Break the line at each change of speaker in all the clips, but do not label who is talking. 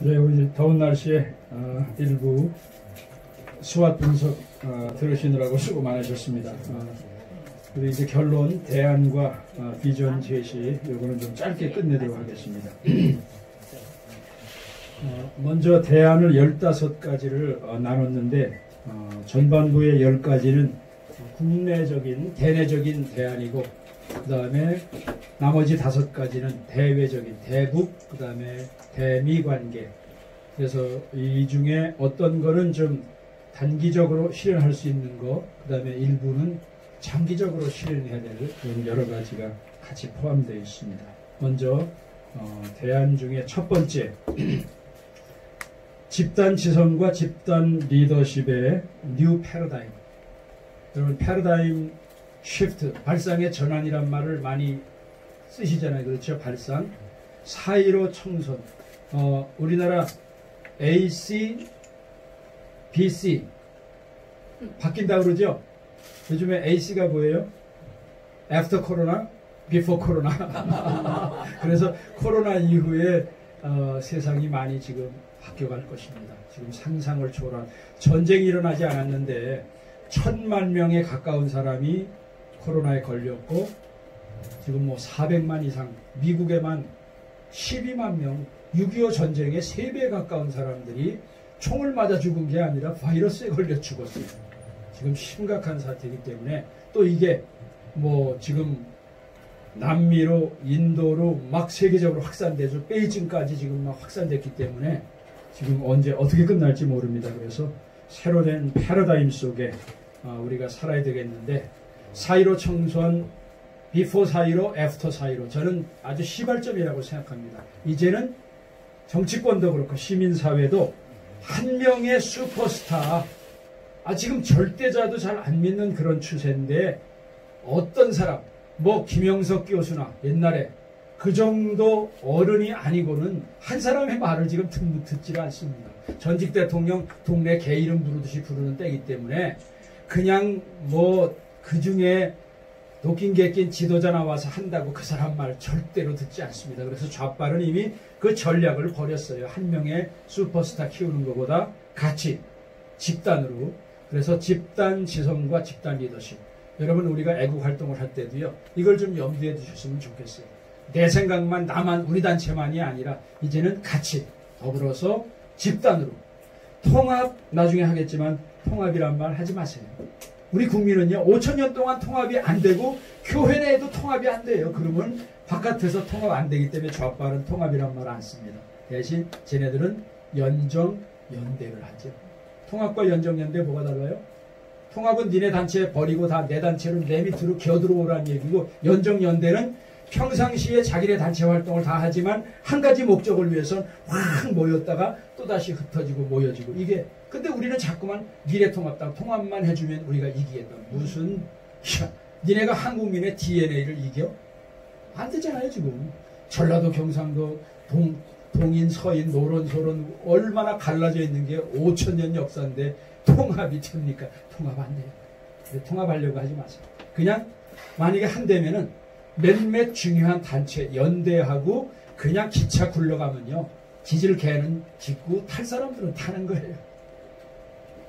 네, 우리 더운 날씨에 어, 일부 수학 분석 어, 들으시느라고 수고 많으셨습니다. 어, 그리고 이제 결론, 대안과 어, 비전 제시, 요거는 좀 짧게 끝내도록 하겠습니다. 어, 먼저 대안을 15가지를 어, 나눴는데 어, 전반부의 10가지는 국내적인 대내적인 대안이고 그 다음에 나머지 다섯 가지는 대외적인 대북 그 다음에 대미 관계 그래서 이 중에 어떤 거는 좀 단기적으로 실현할 수 있는 거, 그 다음에 일부는 장기적으로 실현해야 될 여러 가지가 같이 포함되어 있습니다. 먼저 어, 대안 중에 첫 번째 집단 지성과 집단 리더십의 new 패러다임. 여러분 패러다임 쉬프트 발상의 전환이란 말을 많이 쓰시잖아요. 그렇죠? 발상. 사이로 청선. 어, 우리나라 AC, BC 바뀐다 그러죠? 요즘에 AC가 뭐예요? After 코로나, Before 코로나. 그래서 코로나 이후에 어, 세상이 많이 지금 바뀌어갈 것입니다. 지금 상상을 초월한 전쟁이 일어나지 않았는데 천만 명에 가까운 사람이 코로나에 걸렸고 지금 뭐 400만 이상 미국에만 12만 명 6.25 전쟁의 3배 가까운 사람들이 총을 맞아 죽은 게 아니라 바이러스에 걸려 죽었어요. 지금 심각한 사태이기 때문에 또 이게 뭐 지금 남미로 인도로 막 세계적으로 확산되죠. 베이징까지 지금 막 확산됐기 때문에 지금 언제 어떻게 끝날지 모릅니다. 그래서 새로 된 패러다임 속에 어, 우리가 살아야 되겠는데 사일오 총선 한 before 사일오 after 사일오 저는 아주 시발점이라고 생각합니다. 이제는 정치권도 그렇고 시민사회도 한 명의 슈퍼스타 아 지금 절대자도 잘 안 믿는 그런 추세인데 어떤 사람 뭐 김영석 교수나 옛날에 그 정도 어른이 아니고는 한 사람의 말을 지금 듣, 지를 않습니다. 전직 대통령 동네 개 이름 부르듯이 부르는 때이기 때문에 그냥 뭐 그 중에 도낀 개낀 지도자 나와서 한다고 그 사람 말 절대로 듣지 않습니다. 그래서 좌빨은 이미 그 전략을 버렸어요. 한 명의 슈퍼스타 키우는 것보다 같이 집단으로 그래서 집단 지성과 집단 리더십 여러분 우리가 애국 활동을 할 때도요 이걸 좀 염두에 두셨으면 좋겠어요. 내 생각만 나만 우리 단체만이 아니라 이제는 같이 더불어서 집단으로 통합 나중에 하겠지만 통합이란 말 하지 마세요. 우리 국민은요 5천 년 동안 통합이 안 되고 교회 내에도 통합이 안 돼요. 그러면 바깥에서 통합 안 되기 때문에 좌빨은 통합이란 말 안 씁니다. 대신 쟤네들은 연정 연대를 하죠. 통합과 연정 연대 뭐가 달라요? 통합은 니네 단체 버리고 다 내 단체로 내 밑으로 겨들어오라는 얘기고 연정 연대는 평상시에 자기네 단체 활동을 다 하지만 한 가지 목적을 위해서 확 모였다가 또다시 흩어지고 모여지고 이게 근데 우리는 자꾸만 미래 통합당 통합만 해주면 우리가 이기겠다. 무슨 야, 니네가 한국민의 DNA를 이겨? 안 되잖아요 지금. 전라도 경상도 동, 동인 서인 노론 소론 얼마나 갈라져 있는 게 5천 년 역사인데 통합이 됩니까? 통합 안 돼요. 통합하려고 하지 마세요. 그냥 만약에 한다면은 몇몇 중요한 단체 연대하고 그냥 기차 굴러가면요. 기질 개는 짓고 탈 사람들은 타는 거예요.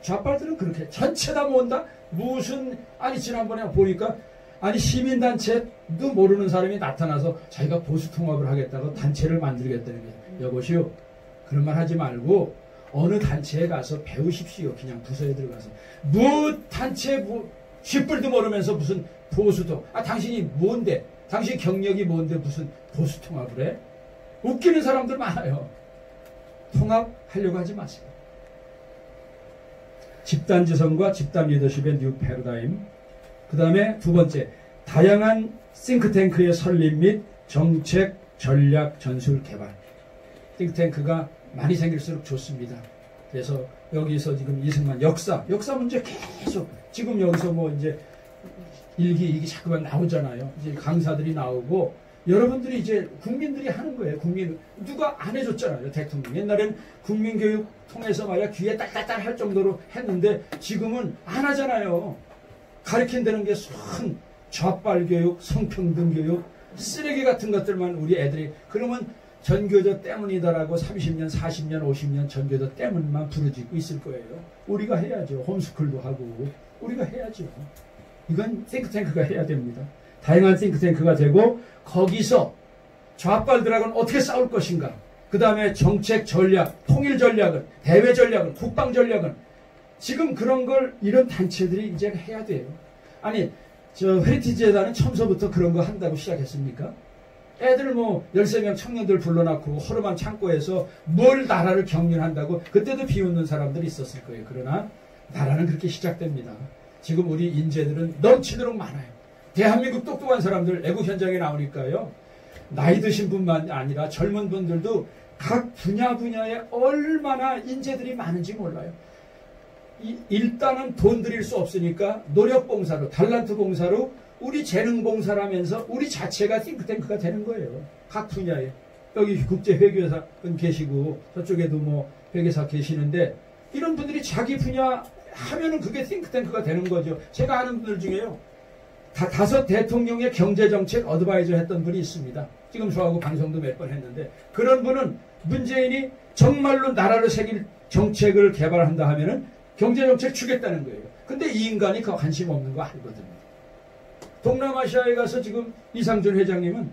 좌빨들은 그렇게 전체 다 모은다? 무슨 아니 지난번에 보니까 아니 시민단체도 모르는 사람이 나타나서 자기가 보수 통합을 하겠다고 단체를 만들겠다는 거예요. 여보시오. 그런 말 하지 말고 어느 단체에 가서 배우십시오. 그냥 부서에 들어가서. 뭐 단체 뭐 쥐뿔도 모르면서 무슨 보수도 아 당신이 뭔데 당신 경력이 뭔데 무슨 보수 통합을 해? 웃기는 사람들 많아요. 통합하려고 하지 마세요. 집단 지성과 집단 리더십의 new 패러다임. 그 다음에 두 번째, 다양한 싱크탱크의 설립 및 정책, 전략, 전술 개발. 싱크탱크가 많이 생길수록 좋습니다. 그래서 여기서 지금 이승만 역사, 역사 문제 계속 지금 여기서 뭐 이제 일기, 이기 자꾸만 나오잖아요. 이제 강사들이 나오고 여러분들이 이제 국민들이 하는 거예요. 국민 누가 안 해줬잖아요. 대통령 옛날엔 국민교육 통해서 말이야 귀에 딸딸딸 할 정도로 했는데 지금은 안 하잖아요. 가르친다는 게손 좌빨 교육, 성평등 교육, 쓰레기 같은 것들만 우리 애들이 그러면 전교조 때문이다라고 30년, 40년, 50년 전교조 때문만 부르짖고 있을 거예요. 우리가 해야죠. 홈스쿨도 하고 우리가 해야죠. 이건 싱크탱크가 해야 됩니다. 다양한 싱크탱크가 되고 거기서 좌빨들하고는 어떻게 싸울 것인가. 그 다음에 정책 전략, 통일 전략은, 대외 전략은, 국방 전략은 지금 그런 걸 이런 단체들이 이제 해야 돼요. 아니 저 헤리티지 재단은 처음서부터 그런 거 한다고 시작했습니까? 애들 뭐 13명 청년들 불러놓고 허름한 창고에서 뭘 나라를 경륜한다고 그때도 비웃는 사람들이 있었을 거예요. 그러나 나라는 그렇게 시작됩니다. 지금 우리 인재들은 넘치도록 많아요. 대한민국 똑똑한 사람들 애국 현장에 나오니까요. 나이 드신 분만 아니라 젊은 분들도 각 분야 분야에 얼마나 인재들이 많은지 몰라요. 일단은 돈 들일 수 없으니까 노력 봉사로 달란트 봉사로 우리 재능 봉사를 하면서 우리 자체가 싱크탱크가 되는 거예요. 각 분야에. 여기 국제 회계사 계시고 저쪽에도 뭐 회계사 계시는데 이런 분들이 자기 분야 하면은 그게 싱크탱크가 되는 거죠. 제가 아는 분들 중에요. 다, 다섯 대통령의 경제정책 어드바이저 했던 분이 있습니다. 지금 저하고 방송도 몇 번 했는데 그런 분은 문재인이 정말로 나라를 새길 정책을 개발한다 하면은 경제정책 주겠다는 거예요. 근데 이 인간이 그 관심 없는 거 알거든요. 동남아시아에 가서 지금 이상준 회장님은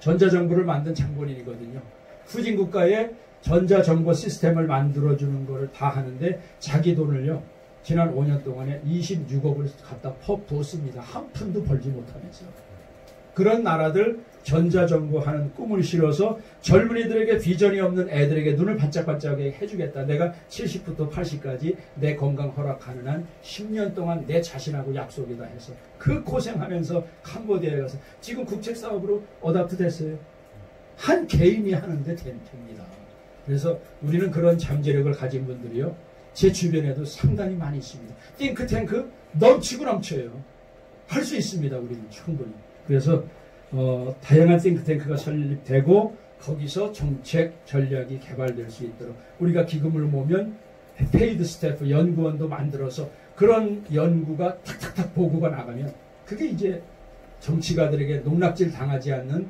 전자정부를 만든 장본인이거든요. 후진국가에 전자정보 시스템을 만들어주는 거를 다 하는데 자기 돈을요. 지난 5년 동안에 26억을 갖다 퍼 부었습니다. 한 푼도 벌지 못하면서. 그런 나라들 전자정보하는 꿈을 실어서 젊은이들에게 비전이 없는 애들에게 눈을 반짝반짝하게 해주겠다. 내가 70부터 80까지 내 건강 허락하는 한 10년 동안 내 자신하고 약속이다 해서 그 고생하면서 캄보디아에 가서 지금 국책 사업으로 어답트 됐어요. 한 개인이 하는데 됩니다. 그래서 우리는 그런 잠재력을 가진 분들이요. 제 주변에도 상당히 많이 있습니다. 띵크탱크 넘치고 넘쳐요. 할 수 있습니다. 우리는 충분히. 그래서 어, 다양한 싱크탱크가 설립되고 거기서 정책 전략이 개발될 수 있도록 우리가 기금을 모으면 paid staff 연구원도 만들어서 그런 연구가 탁탁탁 보고가 나가면 그게 이제 정치가들에게 농락질 당하지 않는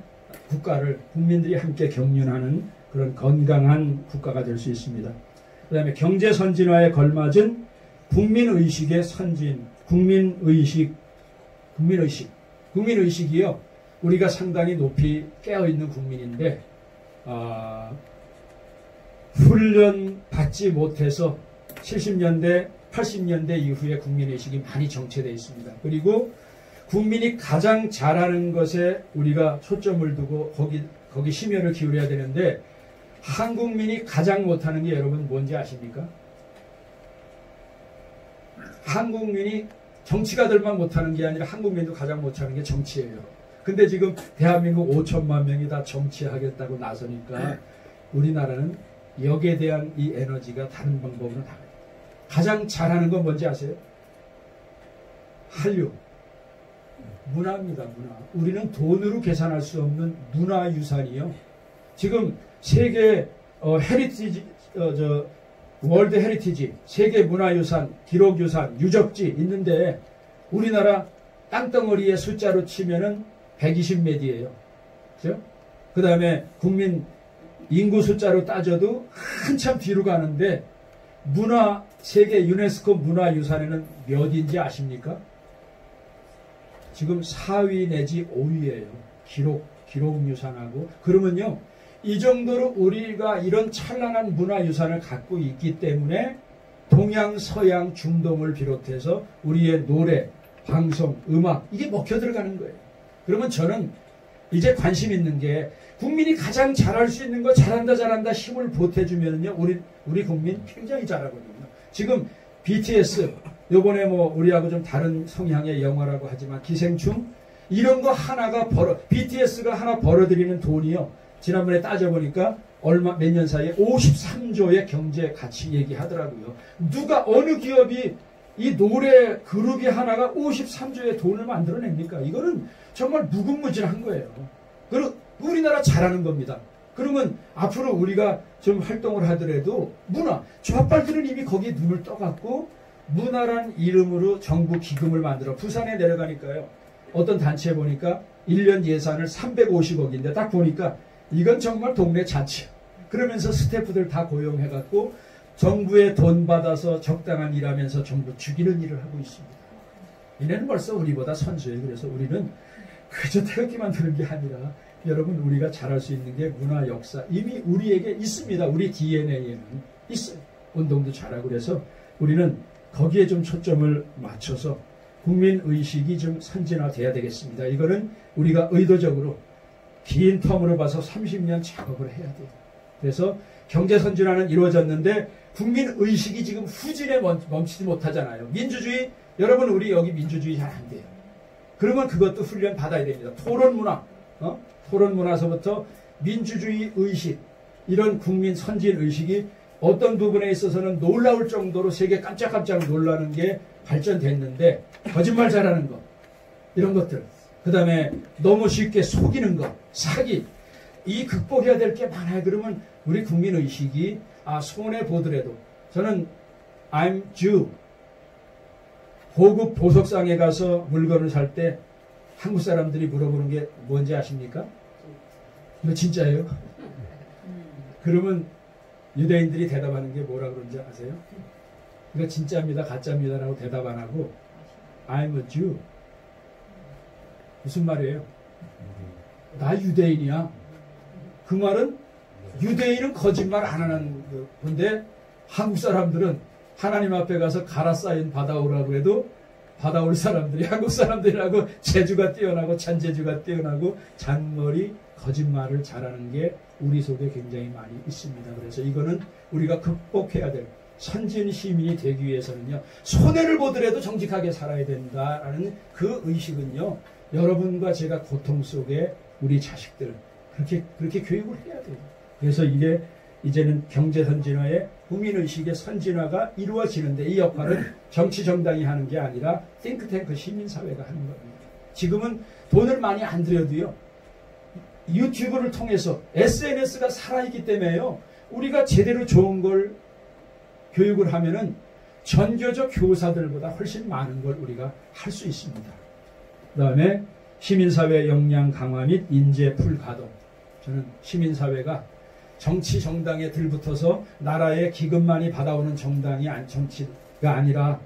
국가를 국민들이 함께 경륜하는 그런 건강한 국가가 될 수 있습니다. 그 다음에 경제 선진화에 걸맞은 국민의식의 선진, 국민의식, 국민의식, 국민의식이요. 우리가 상당히 높이 깨어있는 국민인데 아, 훈련 받지 못해서 70년대, 80년대 이후에 국민의식이 많이 정체되어 있습니다. 그리고 국민이 가장 잘하는 것에 우리가 초점을 두고 거기, 거기 심혈을 기울여야 되는데 한국민이 가장 못하는 게 여러분 뭔지 아십니까? 한국민이 정치가들만 못하는 게 아니라 한국민도 가장 못하는 게 정치예요. 근데 지금 대한민국 5천만 명이 다 정치하겠다고 나서니까 우리나라는 여기에 대한 이 에너지가 다른 방법으로 나가요. 가장 잘하는 건 뭔지 아세요? 한류. 문화입니다, 문화. 우리는 돈으로 계산할 수 없는 문화 유산이요. 지금 세계 어, heritage, 어, 저, world heritage, 세계 문화유산, 기록유산, 유적지 있는데 우리나라 땅덩어리의 숫자로 치면은 120몇 위예요. 그죠? 그 다음에 국민 인구 숫자로 따져도 한참 뒤로 가는데 문화 세계 유네스코 문화유산에는 몇 위인지 아십니까? 지금 4위 내지 5위예요. 기록 기록유산하고 그러면요 이 정도로 우리가 이런 찬란한 문화유산을 갖고 있기 때문에 동양, 서양, 중동을 비롯해서 우리의 노래, 방송, 음악 이게 먹혀 들어가는 거예요. 그러면 저는 이제 관심 있는 게 국민이 가장 잘할 수 있는 거 잘한다 잘한다 힘을 보태주면요 우리 우리 국민 굉장히 잘하거든요. 지금 BTS 요번에 뭐 우리하고 좀 다른 성향의 영화라고 하지만 기생충 이런 거 하나가 벌어 BTS가 하나 벌어들이는 돈이요 지난번에 따져보니까 얼마 몇 년 사이에 53조의 경제 가치 얘기하더라고요. 누가 어느 기업이 이 노래 그룹이 하나가 53조의 돈을 만들어냅니까? 이거는 정말 무궁무진한 거예요. 그리고 우리나라 잘하는 겁니다. 그러면 앞으로 우리가 좀 활동을 하더라도 문화, 좌빨들은 이미 거기에 눈을 떠갖고 문화란 이름으로 정부 기금을 만들어 부산에 내려가니까요. 어떤 단체에 보니까 1년 예산을 350억인데 딱 보니까 이건 정말 동네 잔치야. 그러면서 스태프들 다 고용해갖고 정부에 돈 받아서 적당한 일하면서 정부 죽이는 일을 하고 있습니다. 이네는 벌써 우리보다 선수예요. 그래서 우리는 그저 태극기만 드는 게 아니라 여러분 우리가 잘할 수 있는 게 문화 역사 이미 우리에게 있습니다. 우리 DNA에는 있어요. 운동도 잘하고 그래서 우리는 거기에 좀 초점을 맞춰서 국민 의식이 좀 선진화돼야 되겠습니다. 이거는 우리가 의도적으로 긴 텀으로 봐서 30년 작업을 해야 돼요. 그래서 경제 선진화는 이루어졌는데 국민 의식이 지금 후진에 멈추지 못하잖아요. 민주주의 여러분 우리 여기 민주주의 잘 안 돼요. 그러면 그것도 훈련 받아야 됩니다. 토론 문화, 어? 토론 문화서부터 민주주의 의식 이런 국민 선진 의식이 어떤 부분에 있어서는 놀라울 정도로 세계 깜짝깜짝 놀라는 게 발전됐는데 거짓말 잘하는 것 이런 것들 그 다음에 너무 쉽게 속이는 것 사기 이 극복해야 될 게 많아요. 그러면 우리 국민 의식이 아 손해 보더라도 저는 I'm Jew 고급 보석상에 가서 물건을 살 때 한국 사람들이 물어보는 게 뭔지 아십니까? 이거 진짜예요? 그러면 유대인들이 대답하는 게 뭐라 그런지 아세요? 이거 진짜입니다, 가짜입니다라고 대답 안 하고 I'm a Jew. 무슨 말이에요? 나 유대인이야. 그 말은 유대인은 거짓말 안 하는 건데 한국 사람들은 하나님 앞에 가서 갈아 쌓인 받아오라고 해도 받아올 사람들이 한국 사람들이라고 재주가 뛰어나고 잔재주가 뛰어나고 잔머리 거짓말을 잘하는 게 우리 속에 굉장히 많이 있습니다. 그래서 이거는 우리가 극복해야 될 선진 시민이 되기 위해서는요 손해를 보더라도 정직하게 살아야 된다라는 그 의식은요 여러분과 제가 고통 속에 우리 자식들 그렇게 그렇게 교육을 해야 돼요. 그래서 이게 이제는 경제 선진화의 국민 의식의 선진화가 이루어지는데 이 역할은 정치 정당이 하는 게 아니라 띵크탱크 시민 사회가 하는 겁니다. 지금은 돈을 많이 안 들여도요. 유튜브를 통해서 SNS가 살아있기 때문에요. 우리가 제대로 좋은 걸 교육을 하면은 전교적 교사들보다 훨씬 많은 걸 우리가 할 수 있습니다. 그 다음에 시민사회 역량 강화 및 인재 풀 가동. 저는 시민사회가 정치 정당에 들붙어서 나라의 기금만이 받아오는 정당이 정치가 아니라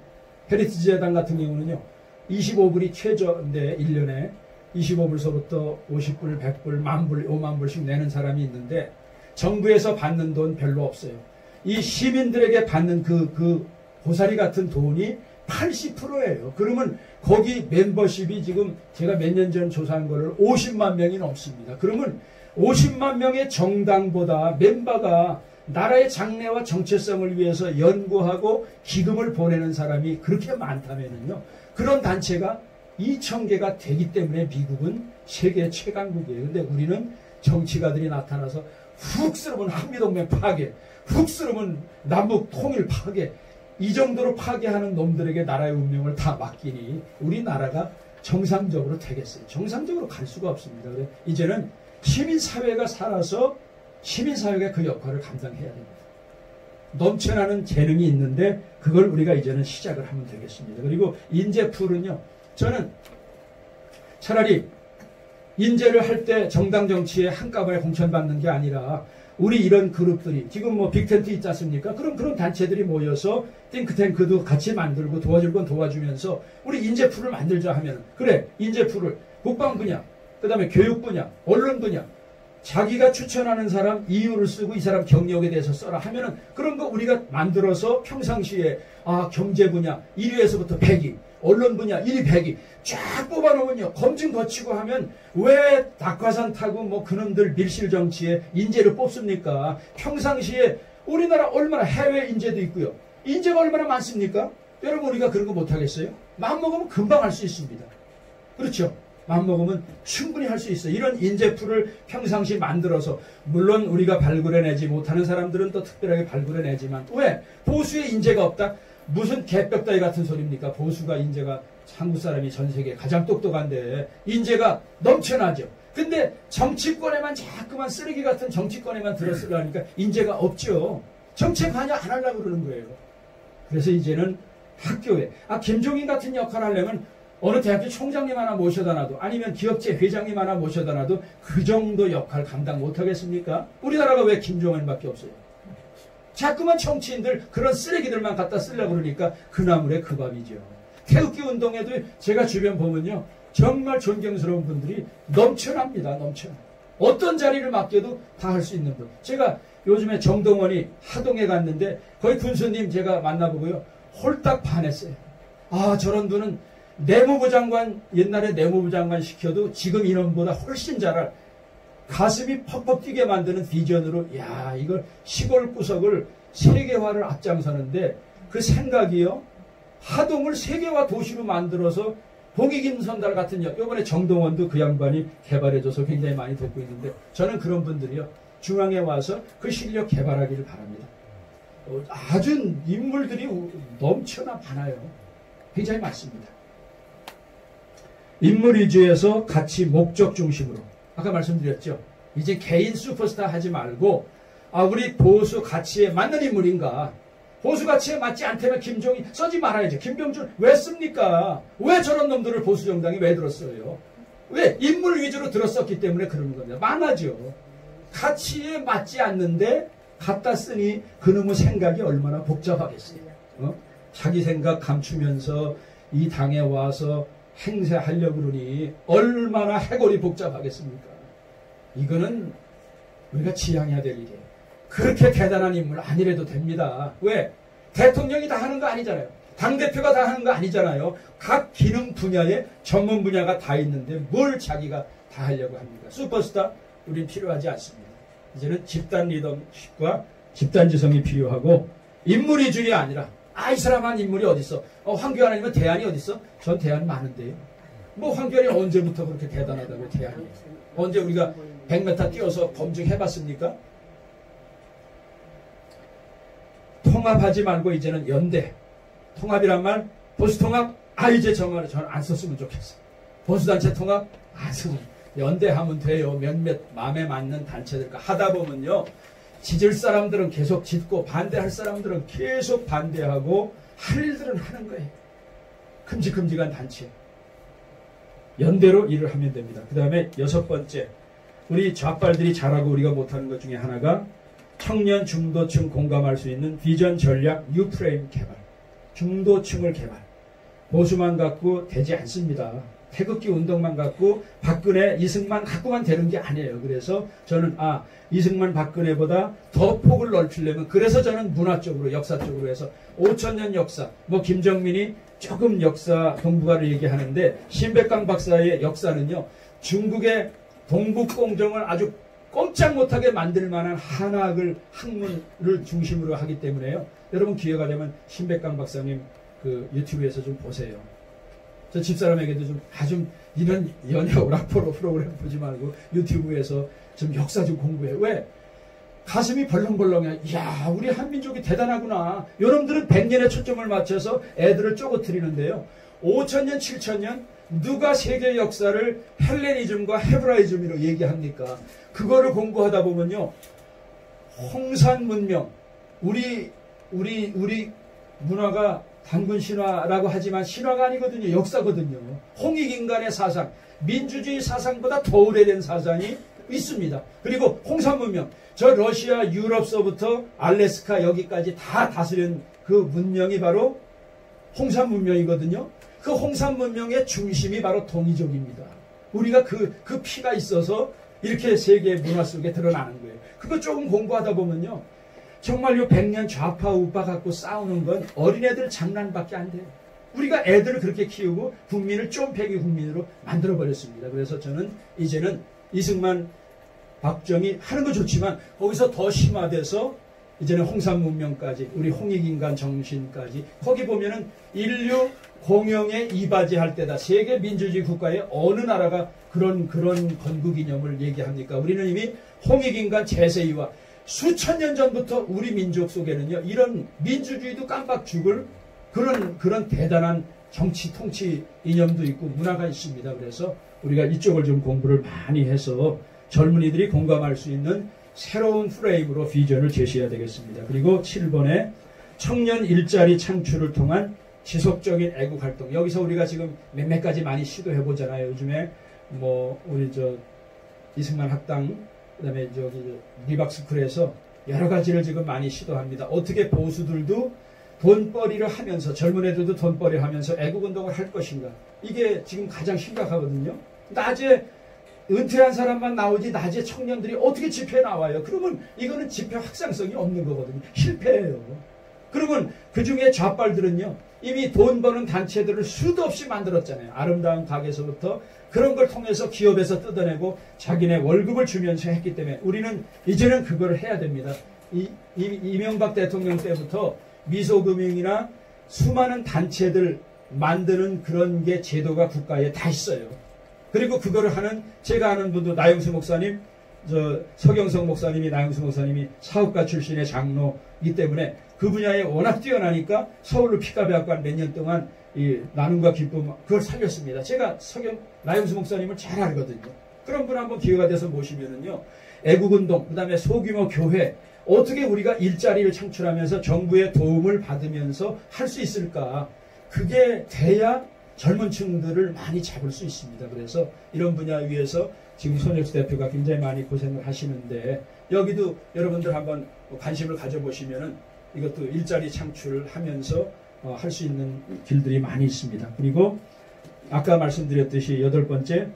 헤리티지 재단 같은 경우는요. 25불이 최저인데 1년에 25불서부터 50불, 100불, 만불, 5만불씩 내는 사람이 있는데 정부에서 받는 돈 별로 없어요. 이 시민들에게 받는 그, 그 고사리 같은 돈이 80%예요. 그러면 거기 멤버십이 지금 제가 몇 년 전 조사한 거를 50만 명이 넘습니다. 그러면 50만 명의 정당보다 멤버가 나라의 장래와 정체성을 위해서 연구하고 기금을 보내는 사람이 그렇게 많다면요. 그런 단체가 2천 개가 되기 때문에 미국은 세계 최강국이에요. 근데 우리는 정치가들이 나타나서 훅 쓰러면 한미동맹 파괴, 훅 쓰러면 남북 통일 파괴, 이 정도로 파괴하는 놈들에게 나라의 운명을 다 맡기니 우리나라가 정상적으로 되겠어요. 정상적으로 갈 수가 없습니다. 그래 이제는 시민사회가 살아서 시민사회가 그 역할을 감당해야 됩니다. 넘쳐나는 재능이 있는데 그걸 우리가 이제는 시작을 하면 되겠습니다. 그리고 인재풀은요. 저는 차라리 인재를 할 때 정당 정치에 한꺼번에 공천받는 게 아니라 우리 이런 그룹들이 지금 뭐 빅텐트 있지 않습니까? 그럼 그런 단체들이 모여서 띵크탱크도 같이 만들고 도와줄 건 도와주면서 우리 인재풀을 만들자 하면 그래 인재풀을 국방 분야 그 다음에 교육 분야 언론 분야 자기가 추천하는 사람 이유를 쓰고 이 사람 경력에 대해서 써라 하면은 그런 거 우리가 만들어서 평상시에 아 경제 분야 1위에서부터 100위 언론 분야 1위 100위 쫙 뽑아놓으면요. 검증 거치고 하면 왜 낙화산 타고 뭐 그놈들 밀실 정치에 인재를 뽑습니까? 평상시에 우리나라 얼마나 해외 인재도 있고요. 인재가 얼마나 많습니까? 여러분 우리가 그런 거 못하겠어요? 마음먹으면 금방 할 수 있습니다. 그렇죠? 마음먹으면 충분히 할 수 있어. 이런 인재풀을 평상시 만들어서 물론 우리가 발굴해내지 못하는 사람들은 또 특별하게 발굴해내지만 왜? 보수의 인재가 없다? 무슨 개벽다이 같은 소리입니까? 보수가 인재가 한국 사람이 전 세계 가장 똑똑한데 인재가 넘쳐나죠. 근데 정치권에만 자꾸만 쓰레기 같은 정치권에만 들어쓰려니까 인재가 없죠. 정책 관여 안 하려고 그러는 거예요. 그래서 이제는 학교에 아 김종인 같은 역할 을 하려면 어느 대학교 총장님 하나 모셔다 놔도 아니면 기업체 회장님 하나 모셔다 놔도 그 정도 역할 감당 못 하겠습니까? 우리나라가 왜 김종환밖에 없어요? 자꾸만 정치인들 그런 쓰레기들만 갖다 쓰려고 그러니까 그 나물에 그 밥이죠. 태극기 운동에도 제가 주변 보면요. 정말 존경스러운 분들이 넘쳐납니다. 넘쳐. 어떤 자리를 맡겨도 다 할 수 있는 분. 제가 요즘에 정동원이 하동에 갔는데 거기 군수님 제가 만나보고요. 홀딱 반했어요. 아 저런 분은 내무부 장관 옛날에 내무부 장관 시켜도 지금 인원보다 훨씬 잘할 가슴이 퍽퍽 뛰게 만드는 비전으로 야 이걸 시골 구석을 세계화를 앞장서는데 그 생각이요 하동을 세계화 도시로 만들어서 봉익임 선달 같은 역 이번에 정동원도 그 양반이 개발해줘서 굉장히 많이 돕고 있는데 저는 그런 분들이요 중앙에 와서 그 실력 개발하기를 바랍니다. 어, 아주 인물들이 넘쳐나 많아요. 굉장히 많습니다. 인물 위주에서 가치 목적 중심으로 아까 말씀드렸죠. 이제 개인 슈퍼스타 하지 말고 아 우리 보수 가치에 맞는 인물인가 보수 가치에 맞지 않다면 김종인 써지 말아야죠. 김병준 왜 씁니까? 왜 저런 놈들을 보수 정당이 왜 들었어요? 왜 인물 위주로 들었었기 때문에 그러는 겁니다. 많아죠. 가치에 맞지 않는데 갖다 쓰니 그놈의 생각이 얼마나 복잡하겠어요. 어? 자기 생각 감추면서 이 당에 와서 행세하려고 그러니 얼마나 해골이 복잡하겠습니까? 이거는 우리가 지향해야 될 일이에요. 그렇게 대단한 인물 아니래도 됩니다. 왜? 대통령이 다 하는 거 아니잖아요. 당대표가 다 하는 거 아니잖아요. 각 기능 분야에 전문 분야가 다 있는데 뭘 자기가 다 하려고 합니까? 슈퍼스타 우린 필요하지 않습니다. 이제는 집단 리더십과 집단 지성이 필요하고 인물이 주의 아니라 아, 이 사람한 인물이 어딨어? 어, 황교안 아니면 대안이 어딨어? 전 대안이 많은데요. 뭐 황교안이 언제부터 그렇게 대단하다고 대안이? 언제 우리가 100m 뛰어서 검증해봤습니까? 통합하지 말고 이제는 연대. 통합이란 말, 보수 통합, 아, 이제 정말 저는 안 썼으면 좋겠어. 보수단체 통합, 안 썼으면 연대하면 돼요. 몇몇 마음에 맞는 단체들과 하다 보면요. 지질 사람들은 계속 짓고 반대할 사람들은 계속 반대하고 할 일들은 하는 거예요. 큼직큼직한 단체. 연대로 일을 하면 됩니다. 그 다음에 여섯 번째, 우리 좌빨들이 잘하고 우리가 못하는 것 중에 하나가 청년 중도층 공감할 수 있는 비전 전략 뉴프레임 개발. 중도층을 개발. 보수만 갖고 되지 않습니다. 태극기 운동만 갖고 박근혜, 이승만 갖고만 되는 게 아니에요. 그래서 저는 아 이승만 박근혜보다 더 폭을 넓히려면 그래서 저는 문화 쪽으로 역사 쪽으로 해서 5천년 역사 뭐 김정민이 조금 역사 동북아를 얘기하는데 신백강 박사의 역사는요 중국의 동북공정을 아주 꼼짝 못하게 만들 만한 한학을 학문을 중심으로 하기 때문에요. 여러분 기회가 되면 신백강 박사님 그 유튜브에서 좀 보세요. 저 집사람에게도 좀, 아, 좀, 이런 연애 오락포로 프로그램 보지 말고 유튜브에서 좀 역사 좀 공부해. 왜? 가슴이 벌렁벌렁해. 이야, 우리 한민족이 대단하구나. 여러분들은 100년의 초점을 맞춰서 애들을 쪼그뜨리는데요. 5천년, 7천년, 누가 세계 역사를 헬레니즘과 헤브라이즘으로 얘기합니까? 그거를 공부하다 보면요. 홍산 문명, 우리, 우리, 우리 문화가 단군 신화라고 하지만 신화가 아니거든요. 역사거든요. 홍익인간의 사상, 민주주의 사상보다 더 오래된 사상이 있습니다. 그리고 홍산 문명, 저 러시아 유럽서부터 알래스카 여기까지 다 다스린 그 문명이 바로 홍산 문명이거든요. 그 홍산 문명의 중심이 바로 동이족입니다. 우리가 그, 그 피가 있어서 이렇게 세계 문화 속에 드러나는 거예요. 그거 조금 공부하다 보면요. 정말 요 백년 좌파 우파 갖고 싸우는 건 어린애들 장난밖에 안 돼요. 우리가 애들을 그렇게 키우고 국민을 쫌패기 국민으로 만들어버렸습니다. 그래서 저는 이제는 이승만, 박정희 하는 거 좋지만 거기서 더 심화돼서 이제는 홍산 문명까지 우리 홍익인간 정신까지 거기 보면은 인류 공영에 이바지할 때다. 세계 민주주의 국가의 어느 나라가 그런 그런 건국 이념을 얘기합니까? 우리는 이미 홍익인간 제세이와 수천 년 전부터 우리 민족 속에는요, 이런 민주주의도 깜빡 죽을 그런, 그런 대단한 정치, 통치 이념도 있고 문화가 있습니다. 그래서 우리가 이쪽을 좀 공부를 많이 해서 젊은이들이 공감할 수 있는 새로운 프레임으로 비전을 제시해야 되겠습니다. 그리고 7번에 청년 일자리 창출을 통한 지속적인 애국 활동. 여기서 우리가 지금 몇몇 가지 많이 시도해 보잖아요. 요즘에 뭐 우리 저 이승만 학당 그다음에 저기 리박스쿨에서 여러 가지를 지금 많이 시도합니다. 어떻게 보수들도 돈벌이를 하면서 젊은 애들도 돈벌이 하면서 애국운동을 할 것인가. 이게 지금 가장 심각하거든요. 낮에 은퇴한 사람만 나오지 낮에 청년들이 어떻게 집회에 나와요? 그러면 이거는 집회 확산성이 없는 거거든요. 실패예요. 그러면 그 중에 좌빨들은요. 이미 돈 버는 단체들을 수도 없이 만들었잖아요. 아름다운 가게에서부터 그런 걸 통해서 기업에서 뜯어내고 자기네 월급을 주면서 했기 때문에 우리는 이제는 그걸 해야 됩니다. 이, 이, 이명박 대통령 때부터 미소금융이나 수많은 단체들 만드는 그런 게 제도가 국가에 다 있어요. 그리고 그거를 하는 제가 아는 분도 나영수 목사님, 저 서경성 목사님이 나영수 목사님이 사업가 출신의 장로이기 때문에 그 분야에 워낙 뛰어나니까 서울로 피카배학과 몇년 동안 이 나눔과 기쁨 그걸 살렸습니다. 제가 서경 나영수 목사님을 잘 알거든요. 그런 분 한번 기회가 돼서 모시면은요. 애국운동, 그 다음에 소규모 교회, 어떻게 우리가 일자리를 창출하면서 정부의 도움을 받으면서 할 수 있을까? 그게 돼야 젊은 층들을 많이 잡을 수 있습니다. 그래서 이런 분야 위해서 지금 손혁수 대표가 굉장히 많이 고생을 하시는데 여기도 여러분들 한번 관심을 가져보시면은 이것도 일자리 창출을 하면서 어, 할 수 있는 길들이 많이 있습니다. 그리고 아까 말씀드렸듯이 여덟 번째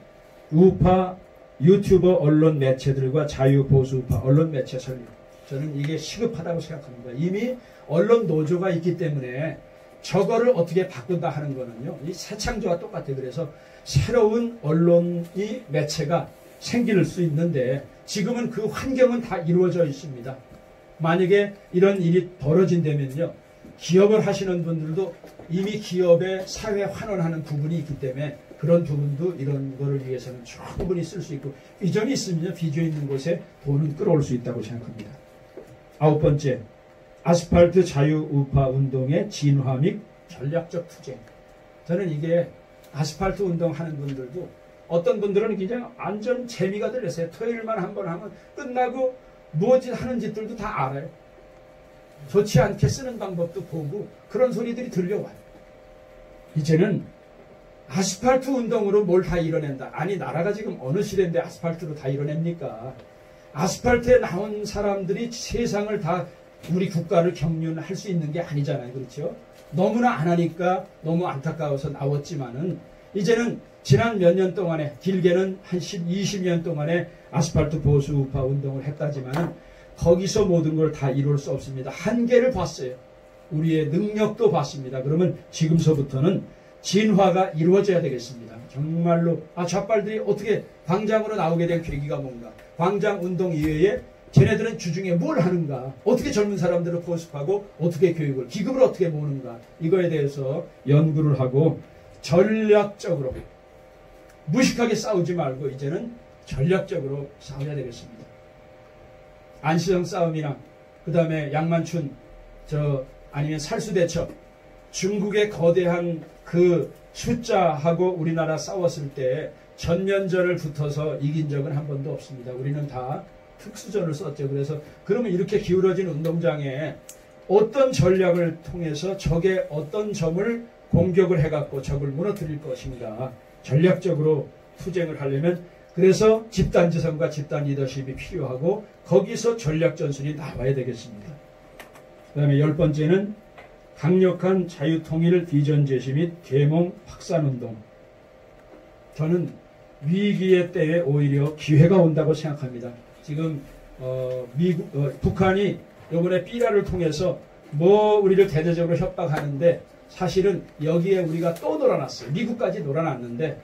우파 유튜버 언론 매체들과 자유 보수파 언론 매체 설립. 저는 이게 시급하다고 생각합니다. 이미 언론 노조가 있기 때문에 저거를 어떻게 바꾼다 하는 거는요. 이 새창조와 똑같아요. 그래서 새로운 언론이 매체가 생길 수 있는데 지금은 그 환경은 다 이루어져 있습니다. 만약에 이런 일이 벌어진다면요. 기업을 하시는 분들도 이미 기업에 사회 환원하는 부분이 있기 때문에 그런 부분도 이런 거를 위해서는 충분히 쓸 수 있고 비전이 있으면 비전 있는 곳에 돈은 끌어올 수 있다고 생각합니다. 아홉 번째, 아스팔트 자유 우파 운동의 진화 및 전략적 투쟁. 저는 이게 아스팔트 운동 하는 분들도 어떤 분들은 그냥 완전 재미가 들렸어요. 토요일만 한 번 하면 끝나고 무엇이 하는 짓들도 다 알아요. 좋지 않게 쓰는 방법도 보고 그런 소리들이 들려와요. 이제는 아스팔트 운동으로 뭘 다 이뤄낸다. 아니 나라가 지금 어느 시대인데 아스팔트로 다 이뤄냅니까? 아스팔트에 나온 사람들이 세상을 다 우리 국가를 경륜할 수 있는 게 아니잖아요. 그렇죠? 너무나 안 하니까 너무 안타까워서 나왔지만은 이제는 지난 몇 년 동안에 길게는 한 10, 20년 동안에 아스팔트 보수 우파 운동을 했다지만 거기서 모든 걸 다 이룰 수 없습니다. 한계를 봤어요. 우리의 능력도 봤습니다. 그러면 지금서부터는 진화가 이루어져야 되겠습니다. 정말로 아 좌빨들이 어떻게 광장으로 나오게 된 계기가 뭔가 광장 운동 이외에 쟤네들은 주중에 뭘 하는가 어떻게 젊은 사람들을 보습하고 어떻게 교육을 기금을 어떻게 모는가 이거에 대해서 연구를 하고 전략적으로 무식하게 싸우지 말고 이제는 전략적으로 싸워야 되겠습니다. 안시성 싸움이나 그 다음에 양만춘 저 아니면 살수대첩 중국의 거대한 그 숫자하고 우리나라 싸웠을 때 전면전을 붙어서 이긴 적은 한 번도 없습니다. 우리는 다 특수전을 썼죠. 그래서 그러면 이렇게 기울어진 운동장에 어떤 전략을 통해서 적의 어떤 점을 공격을 해갖고 적을 무너뜨릴 것인가 전략적으로 투쟁을 하려면 그래서 집단 지성과 집단 리더십이 필요하고 거기서 전략 전술이 나와야 되겠습니다. 그 다음에 열 번째는 강력한 자유통일 비전 제시 및 계몽 확산 운동. 저는 위기의 때에 오히려 기회가 온다고 생각합니다. 지금 어, 미국, 어, 북한이 이번에 삐라를 통해서 뭐 우리를 대대적으로 협박하는데 사실은 여기에 우리가 또 놀아놨어요. 미국까지 놀아놨는데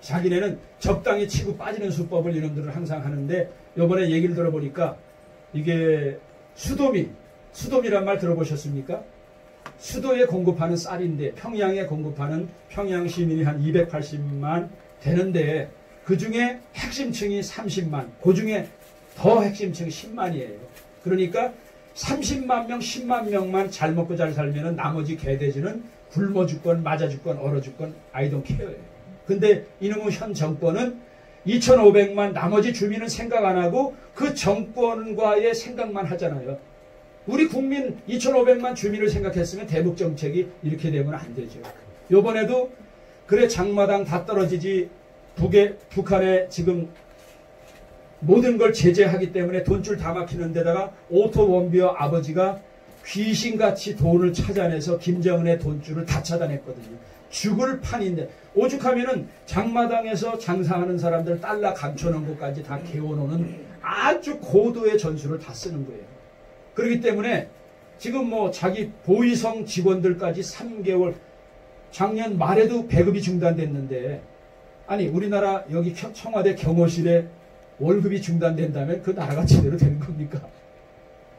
자기네는 적당히 치고 빠지는 수법을 이놈들은 항상 하는데 요번에 얘기를 들어보니까 이게 수도미, 수도미란 말 들어보셨습니까? 수도에 공급하는 쌀인데 평양에 공급하는 평양 시민이 한 280만 되는데 그 중에 핵심층이 30만, 그 중에 더 핵심층이 10만이에요. 그러니까 30만 명, 10만 명만 잘 먹고 잘 살면은 나머지 개돼지는 굶어 죽건 맞아 죽건 얼어 죽건 아이돈 케어예요. 근데 이놈의 현 정권은 2,500만 나머지 주민은 생각 안 하고 그 정권과의 생각만 하잖아요. 우리 국민 2,500만 주민을 생각했으면 대북 정책이 이렇게 되면 안 되죠. 요번에도 그래 장마당 다 떨어지지 북에 북한에 지금 모든 걸 제재하기 때문에 돈줄 다 막히는 데다가 오토 웜비어 아버지가 귀신같이 돈을 찾아내서 김정은의 돈줄을 다 차단했거든요. 죽을 판인데 오죽하면은 장마당에서 장사하는 사람들 달러 감춰놓은 것까지 다 게워놓는 아주 고도의 전술을 다 쓰는 거예요. 그렇기 때문에 지금 뭐 자기 보위성 직원들까지 3개월 작년 말에도 배급이 중단됐는데 아니 우리나라 여기 청와대 경호실에 월급이 중단된다면 그 나라가 제대로 되는 겁니까?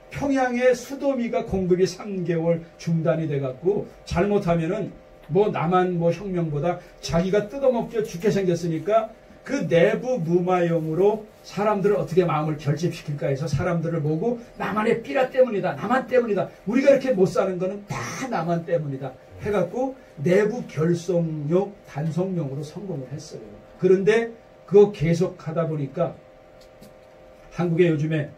평양의 수도미가 공급이 3개월 중단이 돼갖고 잘못하면은 뭐 남한 뭐 혁명보다 자기가 뜯어먹겨 죽게 생겼으니까 그 내부 무마용으로 사람들을 어떻게 마음을 결집시킬까 해서 사람들을 보고 남한의 삐라 때문이다. 남한 때문이다. 우리가 이렇게 못 사는 거는 다 남한 때문이다. 해갖고 내부 결속용, 단속용으로 성공을 했어요. 그런데 그거 계속 하다 보니까 한국에 요즘에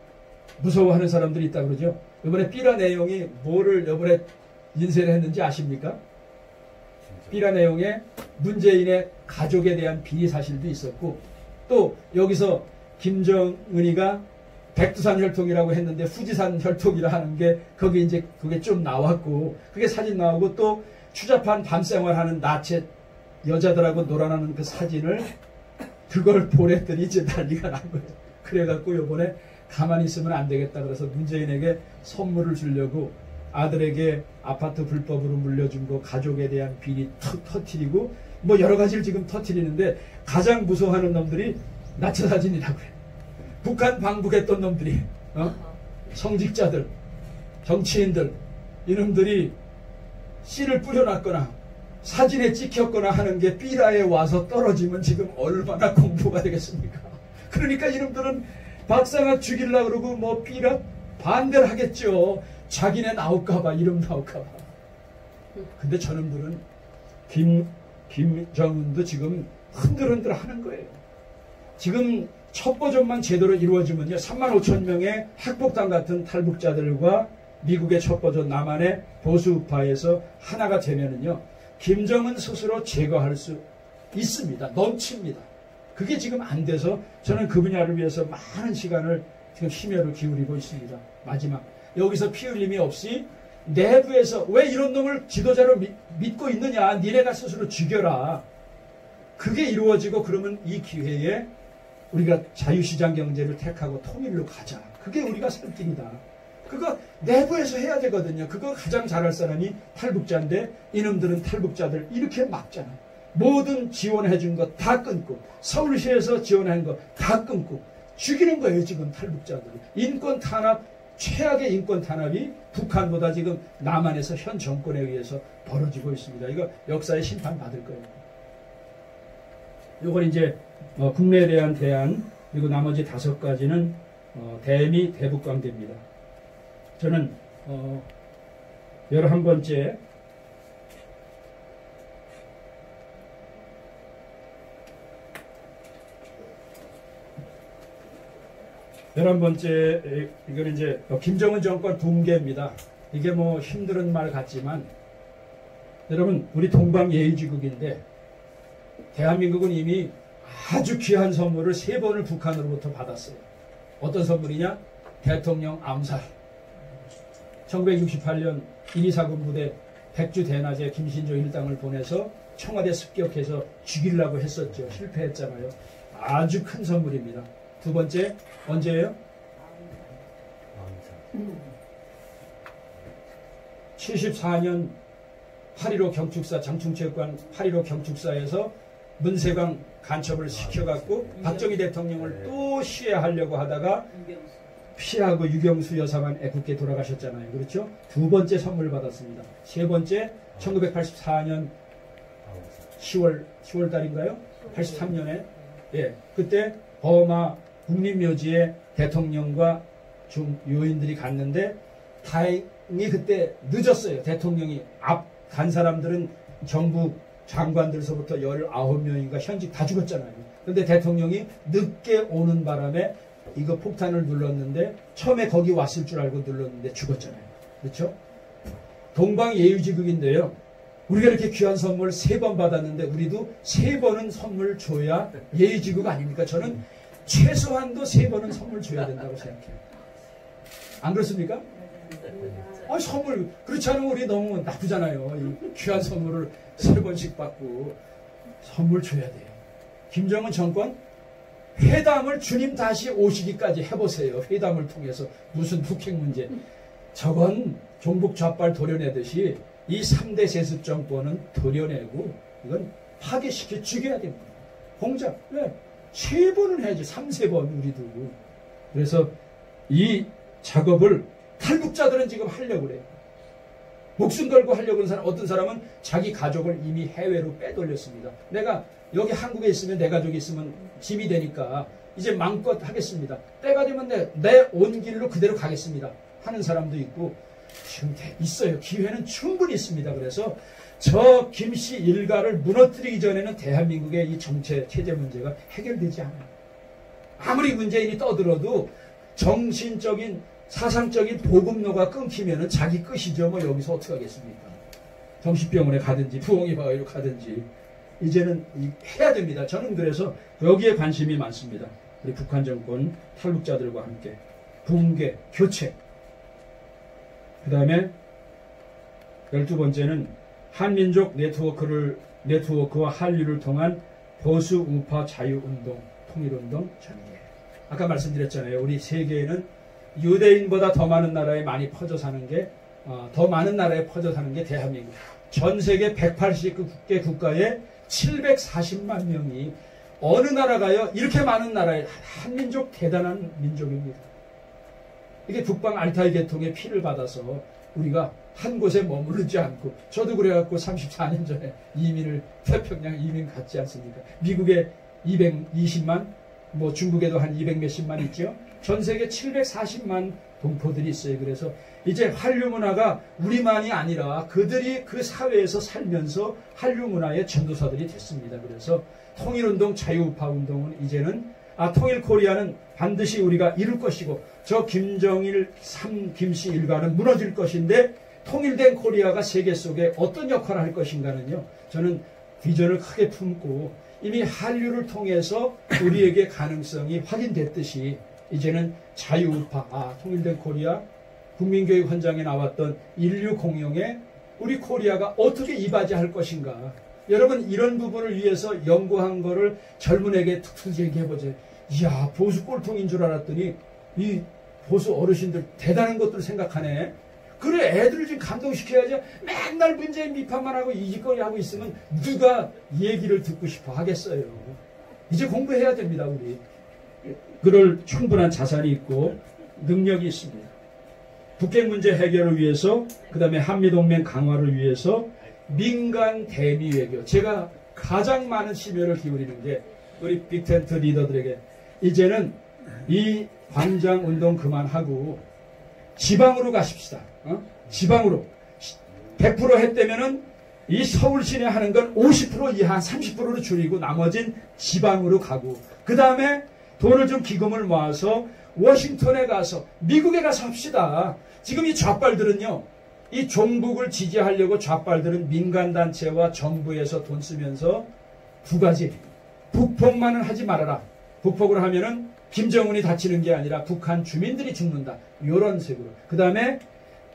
무서워하는 사람들이 있다 그러죠. 이번에 삐라 내용이 뭐를 이번에 인쇄를 했는지 아십니까? 삐라 내용에 문재인의 가족에 대한 비리 사실도 있었고 또 여기서 김정은이가 백두산 혈통이라고 했는데 후지산 혈통이라 하는 게 거기 이제 그게 좀 나왔고 그게 사진 나오고 또 추잡한 밤생활하는 나체 여자들하고 놀아나는 그 사진을 그걸 보냈더니 이제 난리가 난 거예요. 그래갖고 요번에 가만히 있으면 안 되겠다 그래서 문재인에게 선물을 주려고 아들에게 아파트 불법으로 물려준 거 가족에 대한 비리 터, 터트리고 뭐 여러 가지를 지금 터트리는데 가장 무서워하는 놈들이 나처 사진이라고 해. 북한 방북했던 놈들이 어? 성직자들 정치인들 이놈들이 씨를 뿌려놨거나 사진에 찍혔거나 하는 게 삐라에 와서 떨어지면 지금 얼마나 공포가 되겠습니까? 그러니까 이놈들은 박상학 죽일라 그러고 뭐 삐라 반대를 하겠죠. 자기네 나올까봐 이름 나올까봐. 근데 저놈들은 김 김정은도 지금 흔들흔들 하는 거예요. 지금 첫 버전만 제대로 이루어지면요. 3만 5천 명의 학폭당 같은 탈북자들과 미국의 첫 버전 남한의 보수우파에서 하나가 되면은요. 김정은 스스로 제거할 수 있습니다. 넘칩니다. 그게 지금 안 돼서 저는 그 분야를 위해서 많은 시간을 지금 심혈을 기울이고 있습니다. 마지막. 여기서 피 흘림이 없이 내부에서 왜 이런 놈을 지도자로 믿, 믿고 있느냐. 니네가 스스로 죽여라. 그게 이루어지고 그러면 이 기회에 우리가 자유시장 경제를 택하고 통일로 가자. 그게 우리가 살 길이다. 그거 내부에서 해야 되거든요. 그거 가장 잘할 사람이 탈북자인데 이놈들은 탈북자들 이렇게 막잖아. 모든 지원해 준거다 끊고 서울시에서 지원한 거다 끊고 죽이는 거예요 지금 탈북자들 인권 탄압 최악의 인권 탄압이 북한보다 지금 남한에서 현 정권에 의해서 벌어지고 있습니다. 이거 역사의 심판 받을 거예요. 이건 이제 어, 국내에 대한 대안 그리고 나머지 다섯 가지는 어, 대미 대북 관계입니다. 저는 어, 11번째 열한 번째 이거는 이제 김정은 정권 붕괴입니다. 이게 뭐 힘든 말 같지만 여러분 우리 동방 예의지국인데 대한민국은 이미 아주 귀한 선물을 세 번을 북한으로부터 받았어요. 어떤 선물이냐? 대통령 암살. 1968년 124군 부대 백주 대낮에 김신조 일당을 보내서 청와대 습격해서 죽이려고 했었죠. 실패했잖아요. 아주 큰 선물입니다. 두 번째 언제예요? 74년 8.15 경축사 장충체육관 8.15 경축사에서 문세광 간첩을 시켜갖고 박정희 대통령을 또 시해하려고 하다가 피하고 유경수 여사만 애국계 돌아가셨잖아요. 그렇죠? 두 번째 선물 받았습니다. 세 번째 1984년 10월 10월 달인가요? 83년에 예 그때 버마 국립묘지에 대통령과 중 요인들이 갔는데 다행히 그때 늦었어요. 대통령이 앞 간 사람들은 정부 장관들서부터 19명인가 현직 다 죽었잖아요. 근데 대통령이 늦게 오는 바람에 이거 폭탄을 눌렀는데 처음에 거기 왔을 줄 알고 눌렀는데 죽었잖아요. 그렇죠? 동방 예유지국인데요. 우리가 이렇게 귀한 선물 세 번 받았는데 우리도 세 번은 선물 줘야 예의지국 아닙니까? 저는 최소한도 세 번은 선물 줘야 된다고 생각해요. 안 그렇습니까? 아, 선물 그렇지 않으면 우리 너무 나쁘잖아요. 이 귀한 선물을 세 번씩 받고 선물 줘야 돼요. 김정은 정권 회담을 주님 다시 오시기까지 해보세요. 회담을 통해서 무슨 북핵 문제. 저건 종북 좌빨 도려내듯이 이 3대 세습 정권은 도려내고 이건 파괴시켜 죽여야 됩니다. 공작. 왜? 세 번은 해야지. 3, 세번 우리도. 그래서 이 작업을 탈북자들은 지금 하려고 그래요. 목숨 걸고 하려고 하는 사람, 어떤 사람은 자기 가족을 이미 해외로 빼돌렸습니다. 내가 여기 한국에 있으면 내 가족이 있으면 짐이 되니까 이제 마음껏 하겠습니다. 때가 되면 내 온 길로 그대로 가겠습니다. 하는 사람도 있고 지금 있어요. 기회는 충분히 있습니다. 그래서 저 김씨 일가를 무너뜨리기 전에는 대한민국의 이 정체 체제 문제가 해결되지 않아요. 아무리 문재인이 떠들어도 정신적인 사상적인 보급로가 끊기면은 자기 끝이죠. 뭐 여기서 어떻게 하겠습니까? 정신병원에 가든지 부엉이 바위로 가든지 이제는 해야 됩니다. 저는 그래서 여기에 관심이 많습니다. 우리 북한 정권 탈북자들과 함께 붕괴, 교체. 그 다음에 열두 번째는 한민족 네트워크를 네트워크와 한류를 통한 보수 우파 자유운동, 통일운동 전개. 아까 말씀드렸잖아요. 우리 세계에는 유대인보다 더 많은 나라에 많이 퍼져 사는 게, 어, 더 많은 나라에 퍼져 사는 게 대한민국. 전 세계 180개 국가에 740만 명이 어느 나라가요? 이렇게 많은 나라에 한민족 대단한 민족입니다. 이게 북방 알타이 계통의 피를 받아서 우리가 한 곳에 머무르지 않고 저도 그래갖고 34년 전에 이민을 태평양 이민 갔지 않습니까? 미국에 220만 뭐 중국에도 한 200 몇십만 있죠. 전 세계 740만 동포들이 있어요. 그래서 이제 한류 문화가 우리만이 아니라 그들이 그 사회에서 살면서 한류 문화의 전도사들이 됐습니다. 그래서 통일운동, 자유우파 운동은 이제는 아 통일 코리아는 반드시 우리가 이룰 것이고 저 김정일 삼 김씨 일가는 무너질 것인데 통일된 코리아가 세계 속에 어떤 역할을 할 것인가는요. 저는 비전을 크게 품고 이미 한류를 통해서 우리에게 가능성이 확인됐듯이 이제는 자유우파, 아, 통일된 코리아, 국민교육헌장에 나왔던 인류 공영에 우리 코리아가 어떻게 이바지할 것인가. 여러분 이런 부분을 위해서 연구한 거를 젊은이에게 툭툭 얘기해보세요. 이야 보수 꼴통인 줄 알았더니 이 보수 어르신들 대단한 것들 생각하네. 그래 애들을 좀 감동시켜야지 맨날 문재인 비판만 하고 이짓거리 하고 있으면 누가 얘기를 듣고 싶어 하겠어요. 이제 공부해야 됩니다 우리. 그럴 충분한 자산이 있고 능력이 있습니다. 북핵 문제 해결을 위해서 그 다음에 한미동맹 강화를 위해서 민간 대미 외교 제가 가장 많은 심혈을 기울이는 게 우리 빅텐트 리더들에게 이제는 이 광장 운동 그만하고 지방으로 가십시다. 어? 지방으로 100% 했다면은 이 서울 시내 하는 건 50% 이하 30%로 줄이고 나머진 지방으로 가고 그 다음에 돈을 좀 기금을 모아서 워싱턴에 가서 미국에 가서 합시다. 지금 이 좌빨들은요. 이 종북을 지지하려고 좌빨들은 민간단체와 정부에서 돈 쓰면서 두 가지. 북폭만은 하지 말아라. 북폭을 하면은 김정은이 다치는 게 아니라 북한 주민들이 죽는다. 이런 식으로. 그 다음에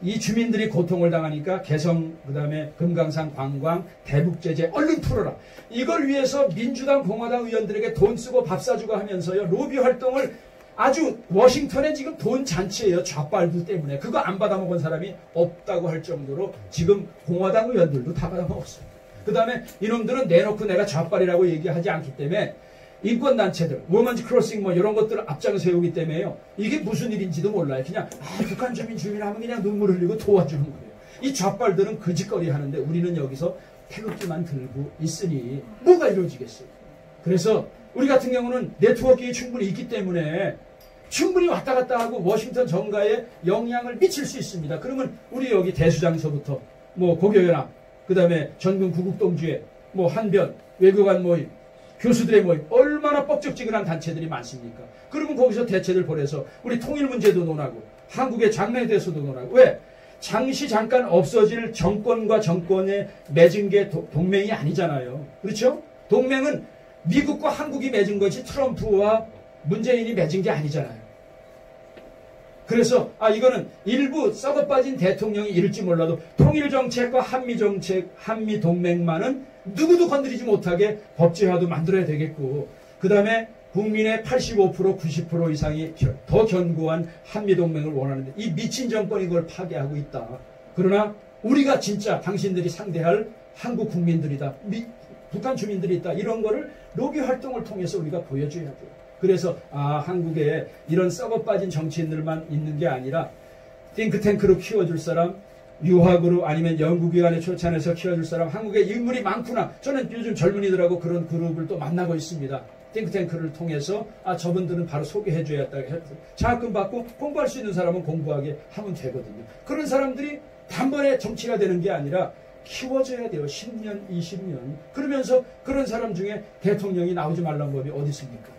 이 주민들이 고통을 당하니까 개성, 그 다음에 금강산 관광, 대북제재 얼른 풀어라. 이걸 위해서 민주당, 공화당 의원들에게 돈 쓰고 밥 사주고 하면서요. 로비 활동을 아주 워싱턴에 지금 돈 잔치예요. 좌빨들 때문에. 그거 안 받아먹은 사람이 없다고 할 정도로 지금 공화당 의원들도 다 받아먹었어요. 그 다음에 이놈들은 내놓고 내가 좌빨이라고 얘기하지 않기 때문에 인권단체들, Women's Crossing 뭐 이런 것들을 앞장을 세우기 때문에요. 이게 무슨 일인지도 몰라요. 그냥 아, 북한 주민 주민 하면 그냥 눈물 흘리고 도와주는 거예요. 이 좌빨들은 거짓거리 하는데 우리는 여기서 태극기만 들고 있으니 뭐가 이루어지겠어요. 그래서 우리 같은 경우는 네트워킹이 충분히 있기 때문에 충분히 왔다 갔다 하고 워싱턴 정가에 영향을 미칠 수 있습니다. 그러면 우리 여기 대수장서부터 뭐 고교연합, 그 다음에 전국 구국동주회, 뭐 한변, 외교관 모임, 교수들의 모임 얼마나 뻑적지근한 단체들이 많습니까? 그러면 거기서 대체들 보내서 우리 통일 문제도 논하고 한국의 장래에 대해서도 논하고 왜? 잠시 잠깐 없어질 정권과 정권에 맺은 게 도, 동맹이 아니잖아요. 그렇죠? 동맹은 미국과 한국이 맺은 것이 트럼프와 문재인이 맺은 게 아니잖아요. 그래서 아 이거는 일부 썩어 빠진 대통령이 이럴지 몰라도 통일 정책과 한미 정책, 한미 동맹만은 누구도 건드리지 못하게 법제화도 만들어야 되겠고 그 다음에 국민의 85% 90% 이상이 더 견고한 한미 동맹을 원하는데 이 미친 정권이 그걸 파괴하고 있다. 그러나 우리가 진짜 당신들이 상대할 한국 국민들이다. 미, 북한 주민들이 있다. 이런 거를 로비 활동을 통해서 우리가 보여줘야 돼요. 그래서 아 한국에 이런 썩어 빠진 정치인들만 있는 게 아니라 띵크탱크로 키워줄 사람 유학으로 아니면 연구기관에 초청해서 키워줄 사람 한국에 인물이 많구나. 저는 요즘 젊은이들하고 그런 그룹을 또 만나고 있습니다. 띵크탱크를 통해서 아 저분들은 바로 소개해줘야겠다. 장학금 받고 공부할 수 있는 사람은 공부하게 하면 되거든요. 그런 사람들이 단번에 정치가 되는 게 아니라 키워줘야 돼요. 10년 20년. 그러면서 그런 사람 중에 대통령이 나오지 말라는 법이 어디 있습니까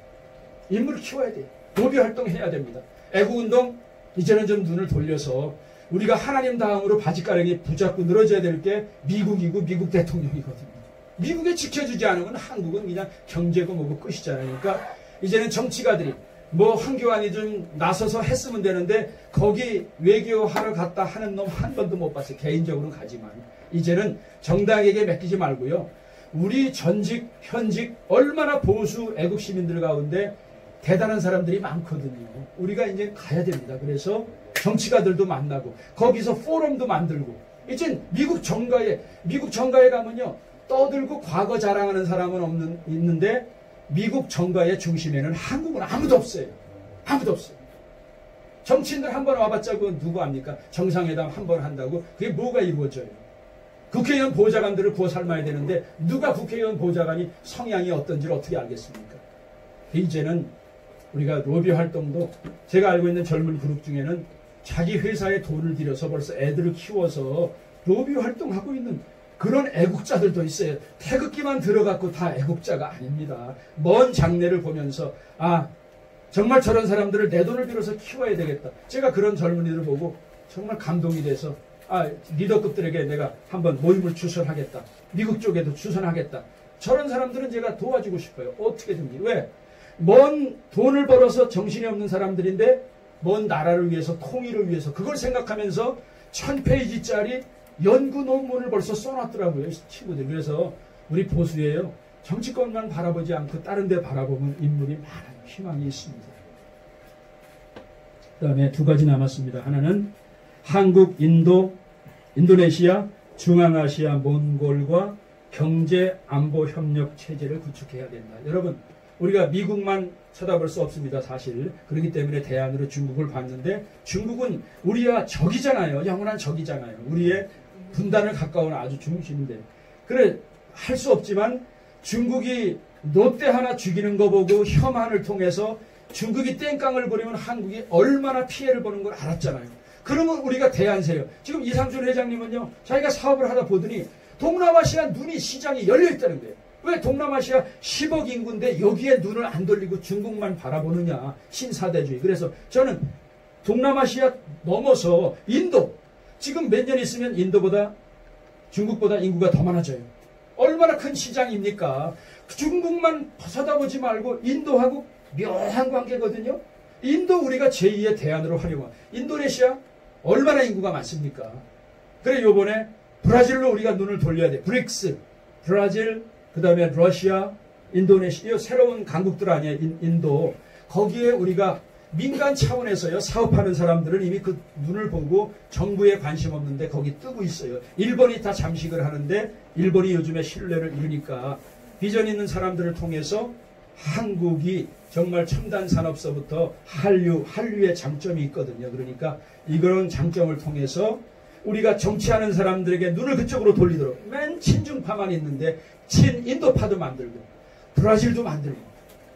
인물을 키워야 돼요. 로비 활동해야 됩니다. 애국운동 이제는 좀 눈을 돌려서 우리가 하나님 다음으로 바지가랑이 붙잡고 늘어져야 될 게 미국이고 미국 대통령이거든요. 미국에 지켜주지 않으면 한국은 그냥 경제고 뭐고 끝이잖아요. 그러니까 이제는 정치가들이 뭐 황교안이 좀 나서서 했으면 되는데 거기 외교하러 갔다 하는 놈 한 번도 못 봤어요. 개인적으로는 가지만 이제는 정당에게 맡기지 말고요. 우리 전직 현직 얼마나 보수 애국 시민들 가운데 대단한 사람들이 많거든요. 우리가 이제 가야 됩니다. 그래서 정치가들도 만나고 거기서 포럼도 만들고 이제 미국 정가에 미국 정가에 가면요 떠들고 과거 자랑하는 사람은 없는 있는데 미국 정가의 중심에는 한국은 아무도 없어요. 아무도 없어요. 정치인들 한 번 와봤자 그 누구 압니까? 정상회담 한 번 한다고 그게 뭐가 이루어져요? 국회의원 보좌관들을 구워 삶아야 되는데 누가 국회의원 보좌관이 성향이 어떤지를 어떻게 알겠습니까? 이제는 우리가 로비 활동도 제가 알고 있는 젊은 그룹 중에는 자기 회사에 돈을 들여서 벌써 애들을 키워서 로비 활동하고 있는 그런 애국자들도 있어요. 태극기만 들어갔고 다 애국자가 아닙니다. 먼 장래를 보면서 아 정말 저런 사람들을 내 돈을 들여서 키워야 되겠다. 제가 그런 젊은이들 보고 정말 감동이 돼서 아 리더급들에게 내가 한번 모임을 추천하겠다. 미국 쪽에도 추천하겠다. 저런 사람들은 제가 도와주고 싶어요. 어떻게든지 왜? 먼 돈을 벌어서 정신이 없는 사람들인데 먼 나라를 위해서 통일을 위해서 그걸 생각하면서 천 페이지짜리 연구 논문을 벌써 써놨더라고요 친구들. 그래서 우리 보수예요. 정치권만 바라보지 않고 다른 데 바라보면 인물이 많은 희망이 있습니다. 그 다음에 두 가지 남았습니다. 하나는 한국, 인도, 인도네시아, 중앙아시아, 몽골과 경제 안보 협력 체제를 구축해야 된다. 여러분 우리가 미국만 쳐다볼 수 없습니다, 사실. 그렇기 때문에 대안으로 중국을 봤는데 중국은 우리와 적이잖아요. 영원한 적이잖아요. 우리의 분단을 가까운 아주 중심인데. 그래, 할 수 없지만 중국이 롯데 하나 죽이는 거 보고 혐한을 통해서 중국이 땡깡을 부리면 한국이 얼마나 피해를 보는 걸 알았잖아요. 그러면 우리가 대안세요. 지금 이상준 회장님은요, 자기가 사업을 하다 보더니 동남아시아 눈이 시장이 열려 있다는 거예요. 왜 동남아시아 10억 인구인데 여기에 눈을 안 돌리고 중국만 바라보느냐. 신사대주의. 그래서 저는 동남아시아 넘어서 인도. 지금 몇 년 있으면 인도보다 중국보다 인구가 더 많아져요. 얼마나 큰 시장입니까? 중국만 쳐다보지 말고 인도하고 묘한 관계거든요. 인도 우리가 제2의 대안으로 활용한 인도네시아 얼마나 인구가 많습니까? 그래 요번에 브라질로 우리가 눈을 돌려야 돼. 브릭스, 브라질, 그 다음에 러시아, 인도네시아, 새로운 강국들 아니에요. 인, 도 거기에 우리가 민간 차원에서요, 사업하는 사람들은 이미 그 눈을 보고 정부에 관심 없는데 거기 뜨고 있어요. 일본이 다 잠식을 하는데 일본이 요즘에 신뢰를 잃으니까 비전 있는 사람들을 통해서 한국이 정말 첨단 산업서부터 한류, 한류의 장점이 있거든요. 그러니까 이런 장점을 통해서 우리가 정치하는 사람들에게 눈을 그쪽으로 돌리도록 맨 친중파만 있는데 친인도파도 만들고 브라질도 만들고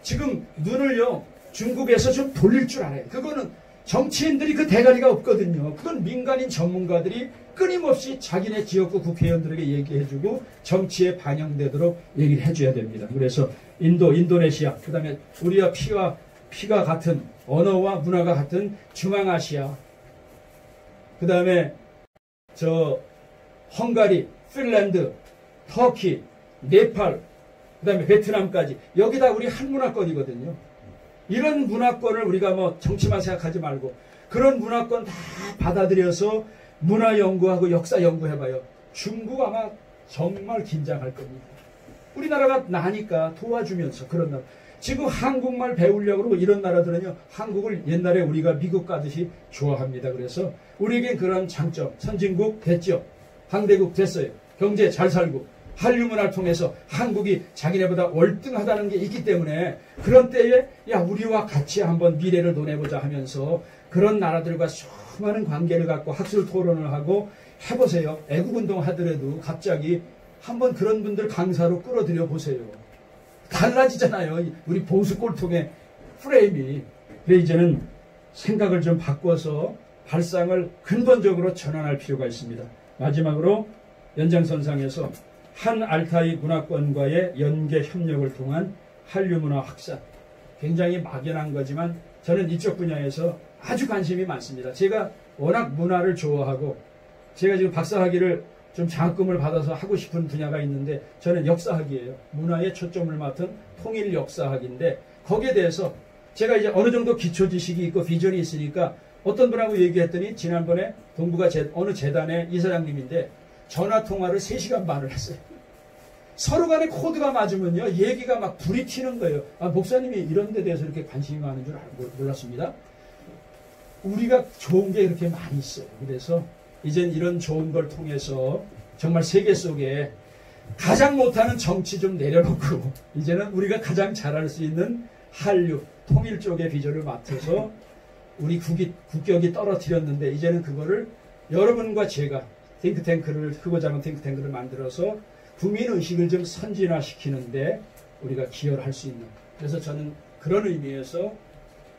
지금 눈을요 중국에서 좀 돌릴 줄 알아요. 그거는 정치인들이 그 대가리가 없거든요. 그건 민간인 전문가들이 끊임없이 자기네 지역구 국회의원들에게 얘기해주고 정치에 반영되도록 얘기를 해줘야 됩니다. 그래서 인도, 인도네시아, 그 다음에 우리와 피와 피가 같은 언어와 문화가 같은 중앙아시아, 그 다음에 저 헝가리, 핀란드, 터키, 네팔, 그 다음에 베트남까지 여기다 우리 한 문화권이거든요. 이런 문화권을 우리가 뭐 정치만 생각하지 말고 그런 문화권 다 받아들여서 문화 연구하고 역사 연구해봐요. 중국 아마 정말 긴장할 겁니다. 우리나라가 나니까 도와주면서 그런 나라. 지금 한국말 배우려고 이런 나라들은요, 한국을 옛날에 우리가 미국 가듯이 좋아합니다. 그래서 우리에게 그런 장점, 선진국 됐죠. 황대국 됐어요. 경제 잘 살고, 한류 문화를 통해서 한국이 자기네보다 월등하다는 게 있기 때문에 그런 때에 야 우리와 같이 한번 미래를 논해보자 하면서 그런 나라들과 수많은 관계를 갖고 학술 토론을 하고 해보세요. 애국운동 하더라도 갑자기 한번 그런 분들 강사로 끌어들여 보세요. 달라지잖아요. 우리 보수 꼴통의 프레임이. 그래 이제는 생각을 좀 바꿔서 발상을 근본적으로 전환할 필요가 있습니다. 마지막으로 연장선상에서 한 알타이 문화권과의 연계 협력을 통한 한류 문화 확산. 굉장히 막연한 거지만 저는 이쪽 분야에서 아주 관심이 많습니다. 제가 워낙 문화를 좋아하고 제가 지금 박사학위를 좀 장학금을 받아서 하고 싶은 분야가 있는데 저는 역사학이에요. 문화에 초점을 맡은 통일 역사학인데 거기에 대해서 제가 이제 어느 정도 기초 지식이 있고 비전이 있으니까 어떤 분하고 얘기했더니 지난번에 동부가 제, 어느 재단의 이사장님인데 전화 통화를 3시간 반을 했어요. 서로 간에 코드가 맞으면요, 얘기가 막 불이 튀는 거예요. 아, 목사님이 이런 데 대해서 이렇게 관심이 많은 줄 몰랐습니다. 우리가 좋은 게 이렇게 많이 있어요. 그래서 이젠 이런 좋은 걸 통해서 정말 세계 속에 가장 못하는 정치 좀 내려놓고 이제는 우리가 가장 잘할 수 있는 한류 통일 쪽의 비전을 맡아서 우리 국이, 국격이 떨어뜨렸는데 이제는 그거를 여러분과 제가 탱크탱크를 크고 작은 탱크탱크를 만들어서 국민 의식을 좀 선진화시키는데 우리가 기여를 할 수 있는 그래서 저는 그런 의미에서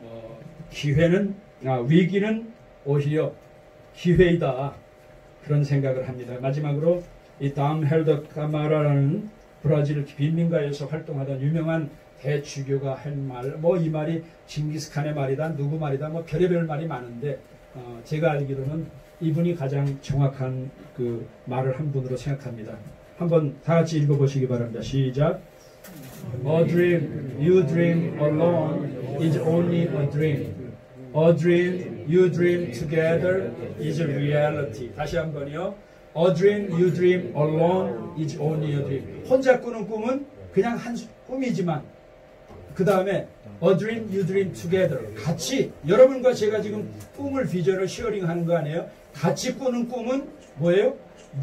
어, 기회는 아, 위기는 오히려 기회이다. 그런 생각을 합니다. 마지막으로 이담 헬더 카마라라는 브라질 빈민가에서 활동하던 유명한 대주교가 한 말, 뭐 이 말이 징기스칸의 말이다, 누구 말이다, 뭐 별의별 말이 많은데 어, 제가 알기로는 이분이 가장 정확한 그 말을 한 분으로 생각합니다. 한번 다 같이 읽어보시기 바랍니다. 시작. A dream you dream alone is only a dream. A dream you dream together is a reality. 다시 한 번요. A dream you dream alone is only a dream. 혼자 꾸는 꿈은 그냥 한 꿈이지만 그 다음에 A dream you dream together. 같이 여러분과 제가 지금 꿈을 비전을 쉐어링하는 거 아니에요? 같이 꾸는 꿈은 뭐예요?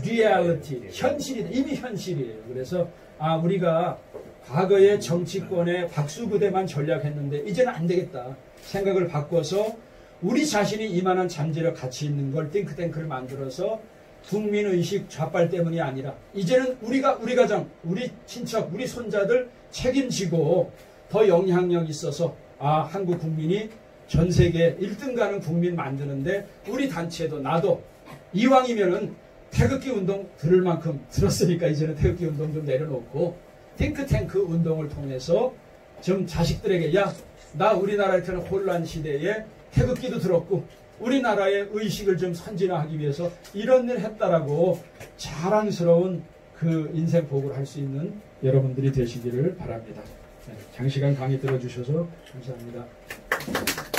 reality. 현실이다. 이미 현실이에요. 그래서 아 우리가 과거의 정치권의 박수부대만 전략했는데 이제는 안 되겠다. 생각을 바꿔서 우리 자신이 이만한 잠재력 가치 있는 걸 띵크탱크를 만들어서 국민의식 좌빨 때문이 아니라 이제는 우리가 우리 가정, 우리 친척, 우리 손자들 책임지고 더 영향력 있어서 아 한국 국민이 전 세계 1등 가는 국민 만드는데 우리 단체도 나도 이왕이면은 태극기 운동 들을 만큼 들었으니까 이제는 태극기 운동 좀 내려놓고 탱크탱크 운동을 통해서 좀 자식들에게 야 나 우리나라에 는 혼란 시대에 태극기도 들었고 우리나라의 의식을 좀 선진화하기 위해서 이런 일을 했다라고 자랑스러운 그 인생 보고를 할 수 있는 여러분들이 되시기를 바랍니다. 네, 장시간 강의 들어주셔서 감사합니다.